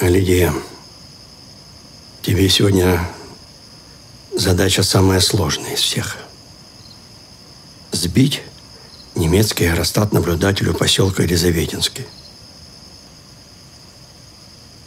Лидия, тебе сегодня задача самая сложная из всех. Сбить немецкий аэростат наблюдателю поселка Елизаветинский.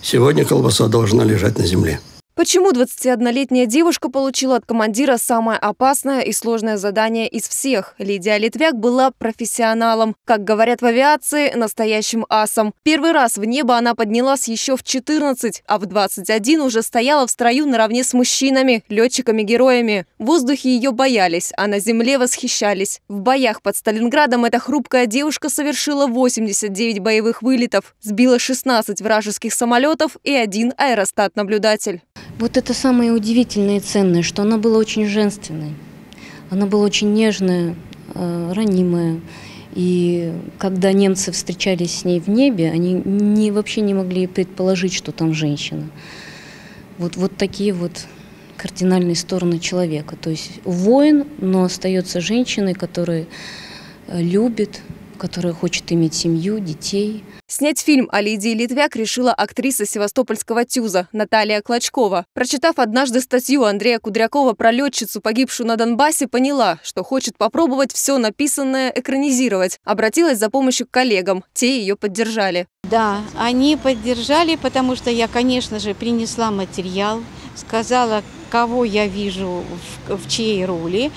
Сегодня колбаса должна лежать на земле. Почему 21-летняя девушка получила от командира самое опасное и сложное задание из всех? Лидия Литвяк была профессионалом. Как говорят в авиации, настоящим асом. Первый раз в небо она поднялась еще в 14, а в 21 уже стояла в строю наравне с мужчинами, летчиками-героями. В воздухе ее боялись, а на земле восхищались. В боях под Сталинградом эта хрупкая девушка совершила 89 боевых вылетов, сбила 16 вражеских самолетов и один аэростат-наблюдатель. Вот это самое удивительное и ценное, что она была очень женственной. Она была очень нежная, э, ранимая. И когда немцы встречались с ней в небе, они не, вообще не могли предположить, что там женщина. Вот, вот такие вот кардинальные стороны человека. То есть воин, но остается женщиной, которая э, любит, которая хочет иметь семью, детей. Снять фильм о Лидии Литвяк решила актриса севастопольского ТЮЗа Наталья Клочкова. Прочитав однажды статью Андрея Кудрякова про летчицу, погибшую на Донбассе, поняла, что хочет попробовать все написанное экранизировать. Обратилась за помощью к коллегам. Те ее поддержали. Да, они поддержали, потому что я, конечно же, принесла материал, сказала, кого я вижу в, в чьей роли.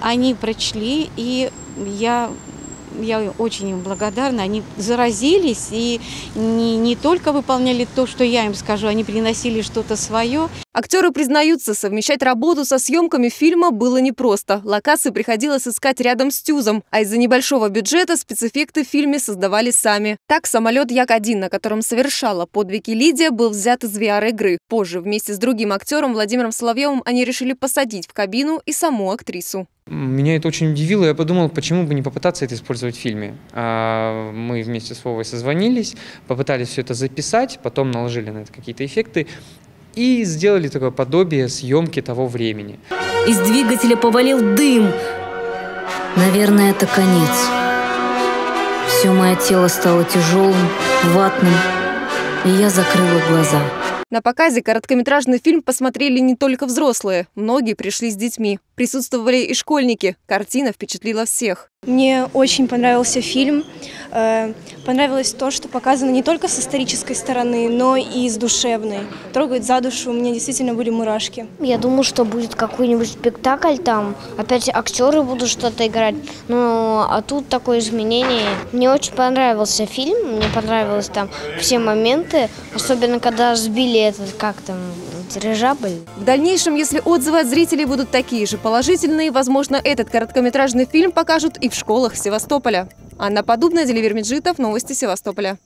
Они прочли, и я я очень им благодарна. Они заразились и не, не только выполняли то, что я им скажу, они приносили что-то свое. Актеры признаются, совмещать работу со съемками фильма было непросто. Локации приходилось искать рядом с Тюзом, а из-за небольшого бюджета спецэффекты в фильме создавали сами. Так, самолет Як-1, на котором совершала подвиги Лидия, был взят из VR-игры. Позже вместе с другим актером Владимиром Соловьевым они решили посадить в кабину и саму актрису. Меня это очень удивило, я подумал, почему бы не попытаться это использовать в фильме. А, мы вместе с Вовой созвонились, попытались все это записать, потом наложили на это какие-то эффекты и сделали такое подобие съемки того времени. Из двигателя повалил дым. Наверное, это конец. Все мое тело стало тяжелым, ватным, и я закрыла глаза. На показе короткометражный фильм посмотрели не только взрослые. Многие пришли с детьми. Присутствовали и школьники. Картина впечатлила всех. Мне очень понравился фильм. Э, понравилось то, что показано не только с исторической стороны, но и с душевной. Трогает за душу, у меня действительно были мурашки. Я думаю, что будет какой-нибудь спектакль там, опять актеры будут что-то играть. Ну, а тут такое изменение. Мне очень понравился фильм, мне понравились там все моменты, особенно когда сбили этот, как там, дирижабль. В дальнейшем, если отзывы от зрителей будут такие же положительные, возможно, этот короткометражный фильм покажут и в школах Севастополя. Анна Подубная, Деливер Меджитов, Новости Севастополя.